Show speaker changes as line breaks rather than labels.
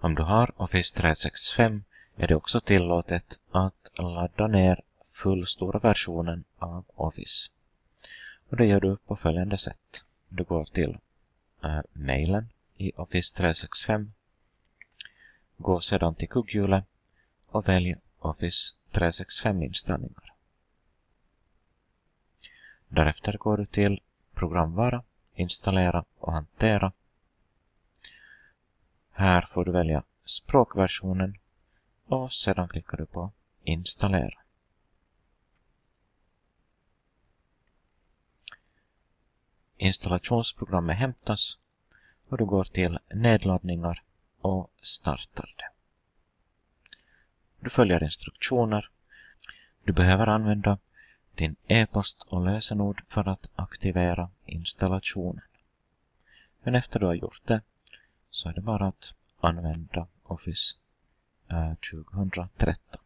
Om du har Office 365 är det också tillåtet att ladda ner fullstora versionen av Office. Och det gör du på följande sätt. Du går till äh, mailen i Office 365. Gå sedan till kugghjulet och välj Office 365 inställningar. Därefter går du till programvara, installera och hantera. Här får du välja språkversionen och sedan klickar du på installera. Installationsprogrammet hämtas och du går till nedladdningar och startar det. Du följer instruktioner. Du behöver använda din e-post och lösenord för att aktivera installationen. Men efter du har gjort det så är det bara att använda Office eh, 2013.